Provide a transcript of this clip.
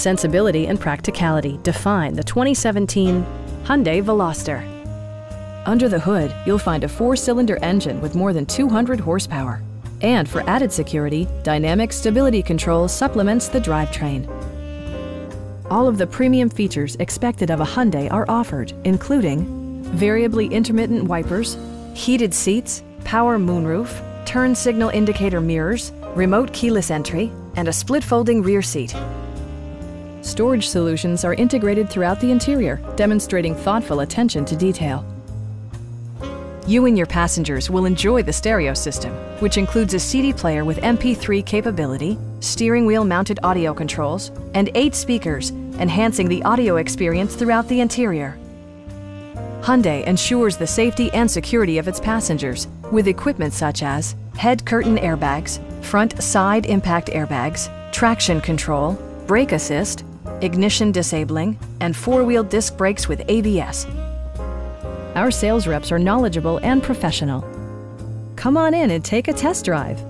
Sensibility and practicality define the 2017 Hyundai Veloster. Under the hood, you'll find a four-cylinder engine with more than 200 horsepower. And for added security, Dynamic Stability Control supplements the drivetrain. All of the premium features expected of a Hyundai are offered, including variably intermittent wipers, heated seats, power moonroof, turn signal indicator mirrors, remote keyless entry, and a split folding rear seat. Storage solutions are integrated throughout the interior, demonstrating thoughtful attention to detail. You and your passengers will enjoy the stereo system, which includes a CD player with MP3 capability, steering wheel mounted audio controls, and eight speakers, enhancing the audio experience throughout the interior. Hyundai ensures the safety and security of its passengers with equipment such as head curtain airbags, front side impact airbags, traction control, brake assist, ignition disabling, and four-wheel disc brakes with ABS. Our sales reps are knowledgeable and professional. Come on in and take a test drive.